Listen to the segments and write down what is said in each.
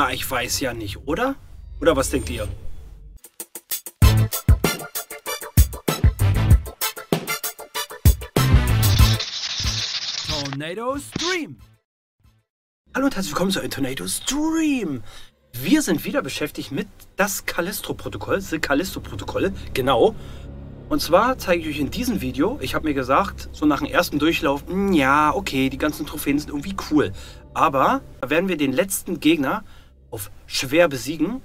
Na, ich weiß ja nicht, oder? Oder was denkt ihr? Tornado Stream! Hallo und herzlich willkommen zu einem Tornado Stream! Wir sind wieder beschäftigt mit das Callisto-Protokoll, The Callisto-Protokoll, genau. Und zwar zeige ich euch in diesem Video, ich habe mir gesagt, so nach dem ersten Durchlauf, mh, hm, ja, okay, die ganzen Trophäen sind irgendwie cool. Aber da werden wir den letzten Gegner auf schwer besiegen.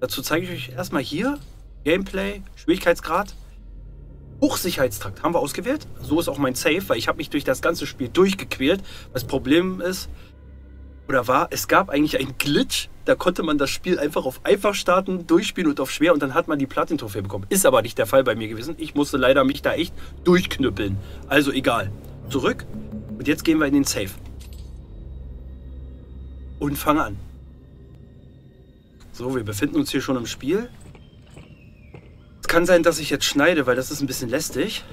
Dazu zeige ich euch erstmal hier Gameplay, Schwierigkeitsgrad, Hochsicherheitstrakt haben wir ausgewählt. So ist auch mein Save, weil ich habe mich durch das ganze Spiel durchgequält. Das Problem ist, oder war, es gab eigentlich einen Glitch, da konnte man das Spiel einfach auf einfach starten, durchspielen und auf schwer und dann hat man die Platin-Trophäe bekommen. Ist aber nicht der Fall bei mir gewesen. Ich musste leider mich da echt durchknüppeln. Also egal. Zurück und jetzt gehen wir in den Save. Und fangen an. So, wir befinden uns hier schon im Spiel. Es kann sein, dass ich jetzt schneide, weil das ist ein bisschen lästig.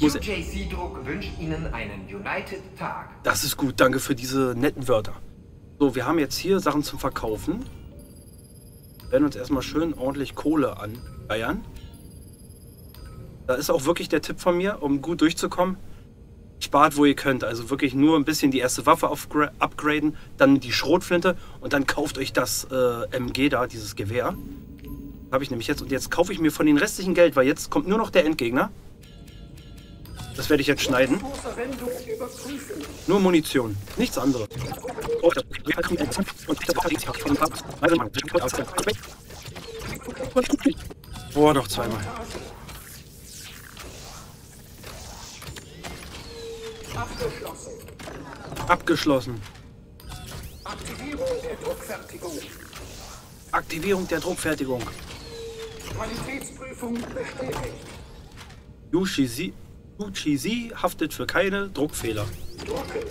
UJC Druck wünscht Ihnen einen United Tag. Das ist gut, danke für diese netten Wörter. So, wir haben jetzt hier Sachen zum Verkaufen. Wir werden uns erstmal schön ordentlich Kohle anleiern. Da ist auch wirklich der Tipp von mir, um gut durchzukommen. Spart, wo ihr könnt. Also wirklich nur ein bisschen die erste Waffe upgraden, dann die Schrotflinte und dann kauft euch das äh, MG da, dieses Gewehr. Habe ich nämlich jetzt. Und jetzt kaufe ich mir von den restlichen Geld, weil jetzt kommt nur noch der Endgegner. Das werde ich jetzt schneiden. Nur Munition, nichts anderes. Boah, noch zweimal. Abgeschlossen. Abgeschlossen. Aktivierung der Druckfertigung. Aktivierung der Druckfertigung. Qualitätsprüfung bestätigt. Yushi Yuchi haftet für keine Druckfehler. Drucke.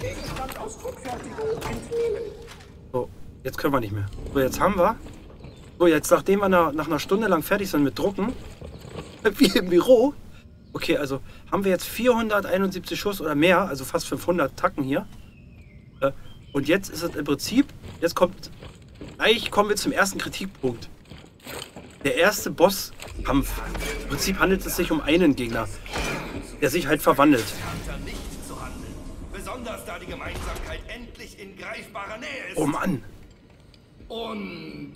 Gegenstand aus Druckfertigung entnehmen. So, jetzt können wir nicht mehr. So, jetzt haben wir. So, jetzt nachdem wir nach, nach einer Stunde lang fertig sind mit Drucken, wie im Büro. Okay, also haben wir jetzt 471 Schuss oder mehr, also fast 500 Tacken hier. Äh, und jetzt ist es im Prinzip, jetzt kommt, eigentlich kommen wir zum ersten Kritikpunkt. Der erste Bosskampf. Im Prinzip handelt es sich um einen Gegner, der sich halt verwandelt. Besonders da die Gemeinsamkeit endlich in greifbarer Nähe ist. Oh Mann. Und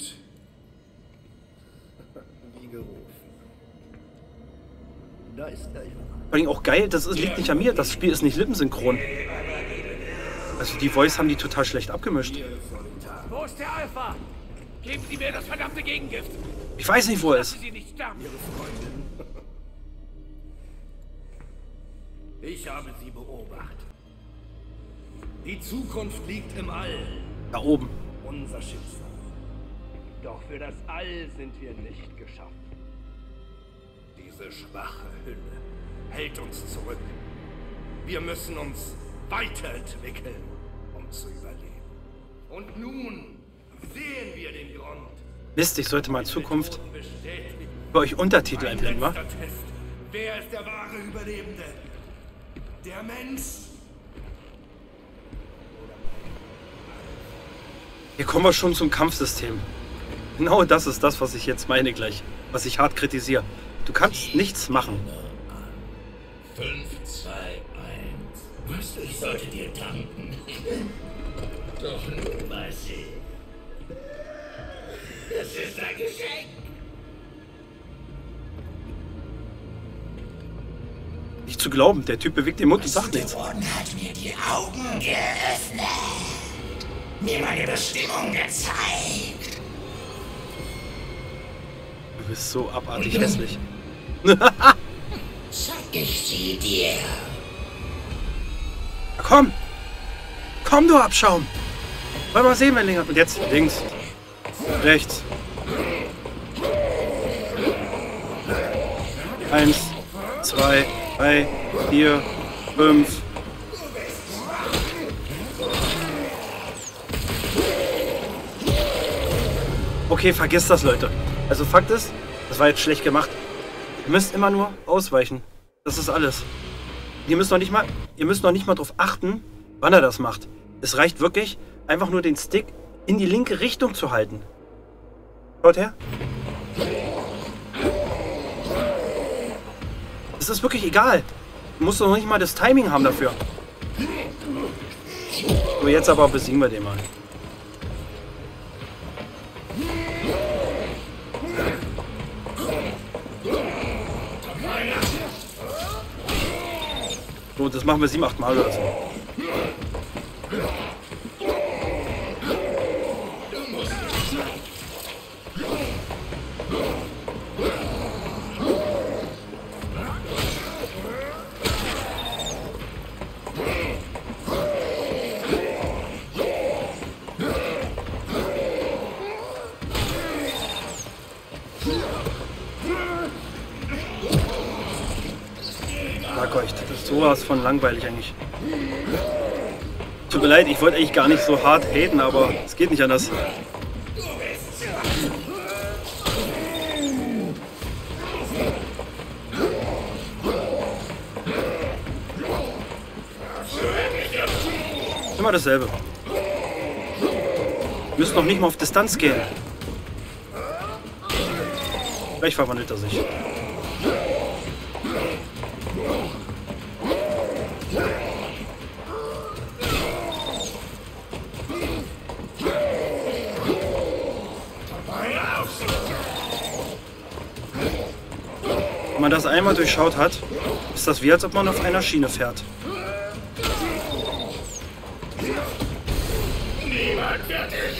wie gerufen. Da ist er. Vor allem auch geil, das ist, liegt nicht an mir. Das Spiel ist nicht lippensynchron. Also die Voice haben die total schlecht abgemischt. Wo ist der Alpha? Geben Sie mir das verdammte Gegengift. Ich weiß nicht, wo er ist. Ich habe sie beobachtet. Die Zukunft liegt im All. Da oben. Unser Schicksal. Doch für das All sind wir nicht geschaffen. Diese schwache Hülle hält uns zurück. Wir müssen uns weiterentwickeln, um zu überleben. Und nun sehen wir den Grund. Mist, ich sollte mal in Zukunft für euch Untertitel einblenden, wa? Wer ist der wahre Überlebende? Der Mensch? Hier kommen wir schon zum Kampfsystem. Genau das ist das, was ich jetzt meine gleich. Was ich hart kritisiere. Du kannst nichts machen. 5, 2, 1. Was? Ich sollte dir danken. Doch nun weiß ich. Es ist ein Geschenk. Nicht zu glauben, der Typ bewegt den Mund und sagt nichts. hat mir die Augen geöffnet. Mir meine Bestimmung gezeigt. Du bist so abartig hässlich. Sag ich sie dir. Komm! Komm, du Abschaum! Wollen wir mal sehen, wenn länger. Und jetzt links. Rechts. Eins, zwei, drei, vier, fünf. Okay, vergesst das, Leute. Also Fakt ist, das war jetzt schlecht gemacht. Ihr müsst immer nur ausweichen. Das ist alles. Ihr müsst noch nicht mal, ihr müsst noch nicht mal drauf achten, wann er das macht. Es reicht wirklich, einfach nur den Stick in die linke Richtung zu halten. Schaut her. Es ist wirklich egal. Du musst noch nicht mal das Timing haben dafür. So, jetzt aber besiegen wir den mal. So, das machen wir sieben, acht Mal oder so. Sowas von langweilig eigentlich. Tut mir leid, ich wollte eigentlich gar nicht so hart haten, aber es geht nicht anders. Immer dasselbe. Müssen noch nicht mal auf Distanz gehen. Gleich verwandelt er sich. Man das einmal durchschaut hat, ist das wie als ob man auf einer Schiene fährt.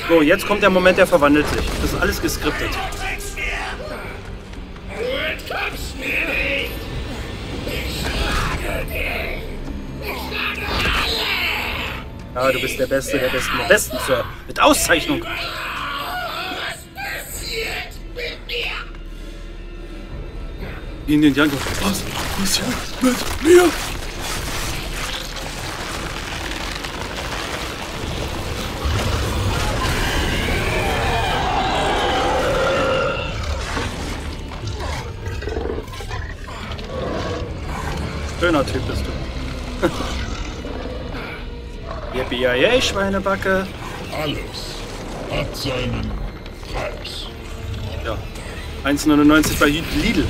So, jetzt kommt der Moment, der verwandelt sich. Das ist alles geskriptet. Ja, du bist der Beste, der Besten, der Besten, Sir. Mit Auszeichnung. In den Janko. Was passiert mit mir? Schöner Typ bist du. Yippie, Schweinebacke. Alles hat seinen Preis. Ja. 1,99 bei Lidl.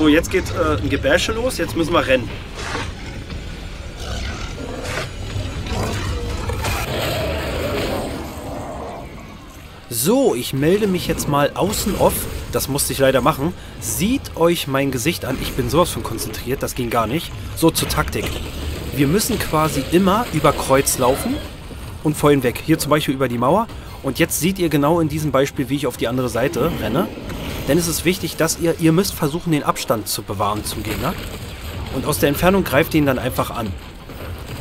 So, jetzt geht äh, ein Gebäsche los. Jetzt müssen wir rennen. So, ich melde mich jetzt mal außen off. Das musste ich leider machen. Sieht euch mein Gesicht an. Ich bin sowas von konzentriert. Das ging gar nicht. So, zur Taktik. Wir müssen quasi immer über Kreuz laufen und vorhin weg. Hier zum Beispiel über die Mauer. Und jetzt seht ihr genau in diesem Beispiel, wie ich auf die andere Seite renne. Denn es ist wichtig, dass ihr, ihr müsst versuchen, den Abstand zu bewahren zum Gegner. Und aus der Entfernung greift ihn dann einfach an.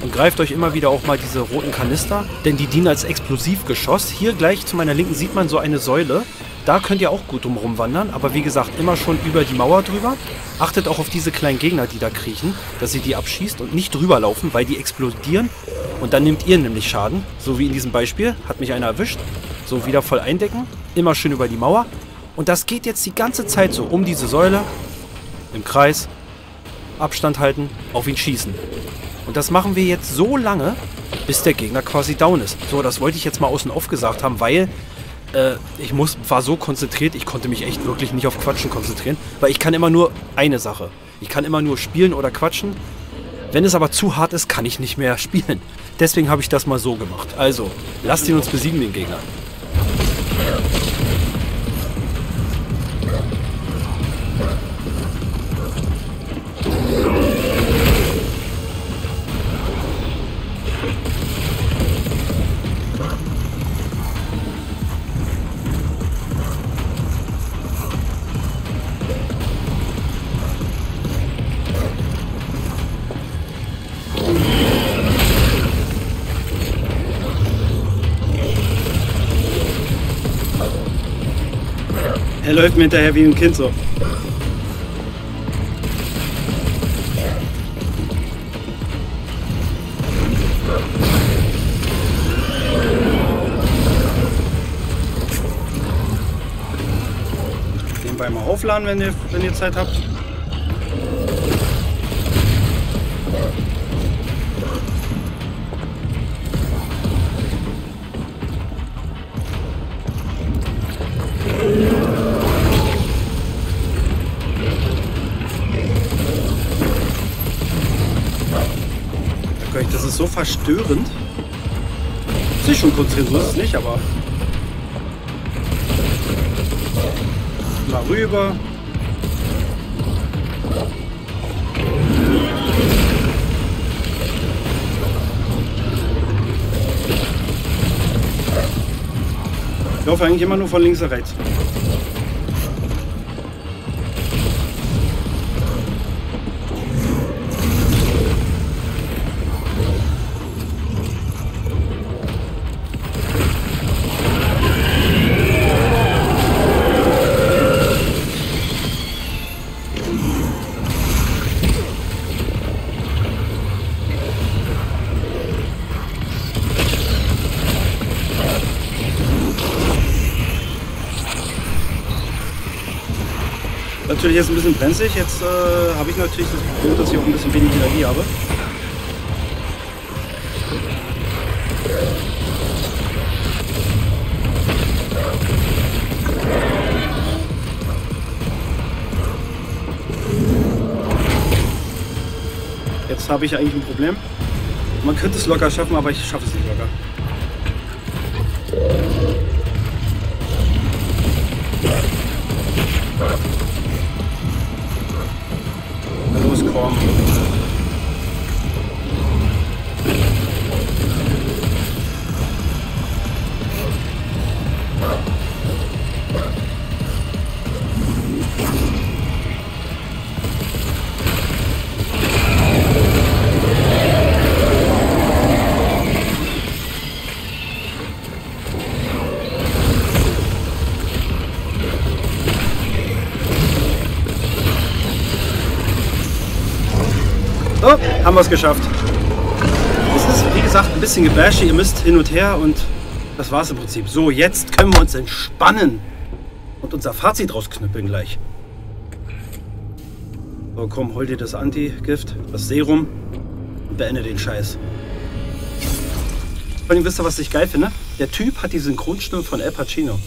Und greift euch immer wieder auch mal diese roten Kanister, denn die dienen als Explosivgeschoss. Hier gleich zu meiner Linken sieht man so eine Säule. Da könnt ihr auch gut drumherum wandern, aber wie gesagt, immer schon über die Mauer drüber. Achtet auch auf diese kleinen Gegner, die da kriechen, dass ihr die abschießt und nicht drüber laufen, weil die explodieren. Und dann nehmt ihr nämlich Schaden, so wie in diesem Beispiel. Hat mich einer erwischt. So, wieder voll eindecken. Immer schön über die Mauer. Und das geht jetzt die ganze Zeit so um diese Säule. Im Kreis. Abstand halten, auf ihn schießen. Und das machen wir jetzt so lange, bis der Gegner quasi down ist. So, das wollte ich jetzt mal außen auf gesagt haben, weil äh, ich muss, war so konzentriert, ich konnte mich echt wirklich nicht auf Quatschen konzentrieren, weil ich kann immer nur eine Sache. Ich kann immer nur spielen oder quatschen. Wenn es aber zu hart ist, kann ich nicht mehr spielen. Deswegen habe ich das mal so gemacht. Also, lasst ihn uns besiegen, den Gegner. Er läuft mir hinterher wie ein Kind so. Nebenbei mal aufladen, wenn ihr, wenn ihr Zeit habt. So verstörend. Ich schon kurz ist nicht, aber. Mal rüber. Ich laufe eigentlich immer nur von links nach rechts. Natürlich jetzt ein bisschen brenzlig. Jetzt äh, habe ich natürlich das Problem, dass ich auch ein bisschen wenig Energie habe. Jetzt habe ich eigentlich ein Problem. Man könnte es locker schaffen, aber ich schaffe es nicht locker. Haben wir es geschafft. Es ist, wie gesagt, ein bisschen gebasht. Ihr müsst hin und her und das war's im Prinzip. So, jetzt können wir uns entspannen und unser Fazit rausknüppeln gleich. So, komm, hol dir das Anti-Gift, das Serum und beende den Scheiß. Vor allem, wisst ihr, was ich geil finde? Der Typ hat die Synchronstimme von Al Pacino.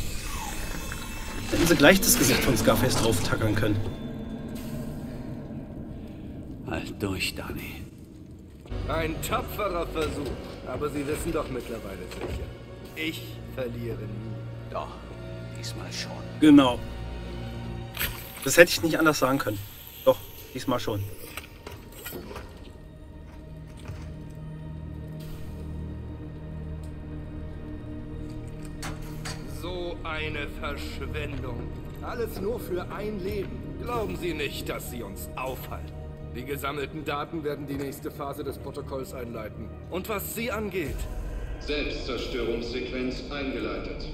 Hätten sie gleich das Gesicht von Scarface drauf tackern können. Halt durch, Danny. Ein tapferer Versuch, aber Sie wissen doch mittlerweile sicher. Ich verliere nie. Doch, diesmal schon. Genau. Das hätte ich nicht anders sagen können. Doch, diesmal schon. So eine Verschwendung. Alles nur für ein Leben. Glauben Sie nicht, dass Sie uns aufhalten. Die gesammelten Daten werden die nächste Phase des Protokolls einleiten. Und was Sie angeht, Selbstzerstörungssequenz eingeleitet.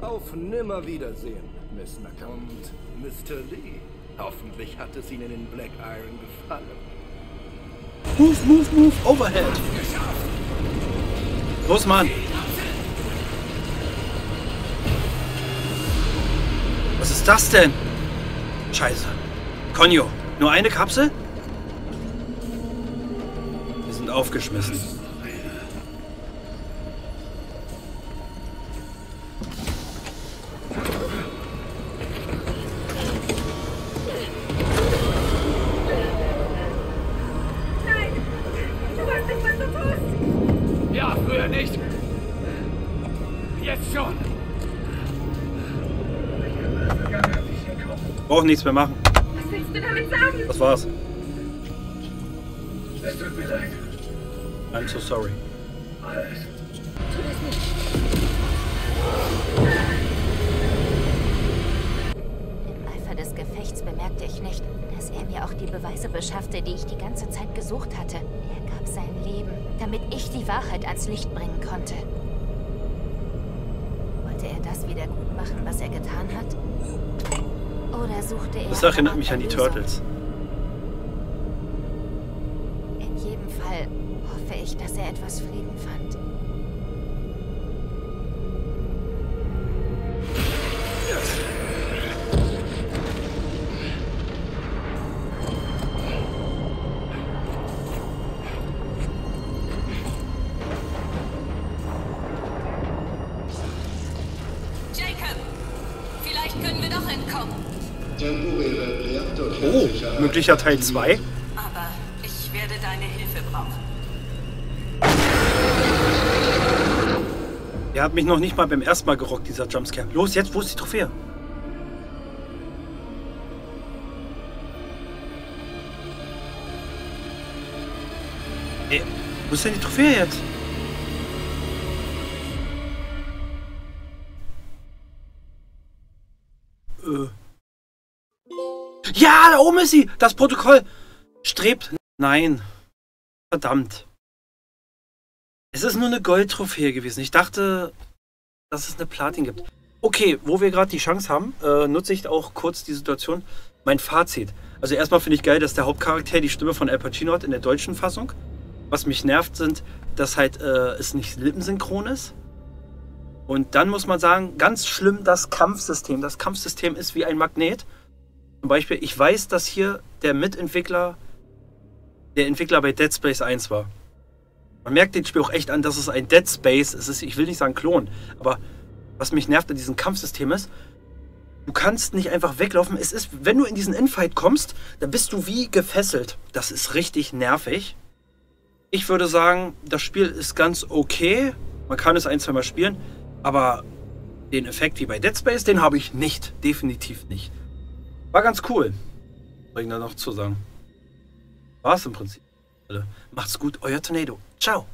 auf Nimmerwiedersehen, Miss Nacker. Und Mr. Lee, hoffentlich hat es Ihnen in Black Iron gefallen. Move, move, move, overhead. Los, Mann. Was ist das denn? Scheiße. Konjo, nur eine Kapsel? Schon. Brauch nichts mehr machen. Was willst du damit sagen? Das war's. Es tut mir leid. I'm so sorry. Alles. Tu es nicht. Im Eifer des Gefechts bemerkte ich nicht, dass er mir auch die Beweise beschaffte, die ich die ganze Zeit gesucht hatte. Er gab sein Leben, damit ich die Wahrheit ans Licht bringen konnte. Wollte er das wieder gut machen, was er getan hat? Oder suchte er... Das erinnert mich an die? Turtles. Fall hoffe ich, dass er etwas Frieden fand. Jacob, vielleicht können wir doch entkommen. Oh, möglicher Teil 2. Er hat mich noch nicht mal beim ersten Mal gerockt, dieser Jumpscare. Los, jetzt, wo ist die Trophäe? Ey, wo ist denn die Trophäe jetzt? Äh. Ja, da oben ist sie! Das Protokoll strebt. Nein. Verdammt. Es ist nur eine Goldtrophäe gewesen. Ich dachte, dass es eine Platin gibt. Okay, wo wir gerade die Chance haben, äh, nutze ich auch kurz die Situation. Mein Fazit. Also erstmal finde ich geil, dass der Hauptcharakter die Stimme von Al Pacino hat in der deutschen Fassung. Was mich nervt, sind, dass halt äh, es nicht lippensynchron ist. Und dann muss man sagen, ganz schlimm das Kampfsystem. Das Kampfsystem ist wie ein Magnet. Zum Beispiel, ich weiß, dass hier der Mitentwickler, der Entwickler bei Dead Space 1 war. Man merkt den Spiel auch echt an, dass es ein Dead Space es ist. Ich will nicht sagen Klon, aber was mich nervt an diesem Kampfsystem ist, du kannst nicht einfach weglaufen. Es ist, wenn du in diesen Infight kommst, dann bist du wie gefesselt. Das ist richtig nervig. Ich würde sagen, das Spiel ist ganz okay. Man kann es ein, zwei Mal spielen, aber den Effekt wie bei Dead Space, den habe ich nicht. Definitiv nicht. War ganz cool. Soll ich da noch zu sagen? War es im Prinzip. Macht's gut, euer Tornado. Ciao.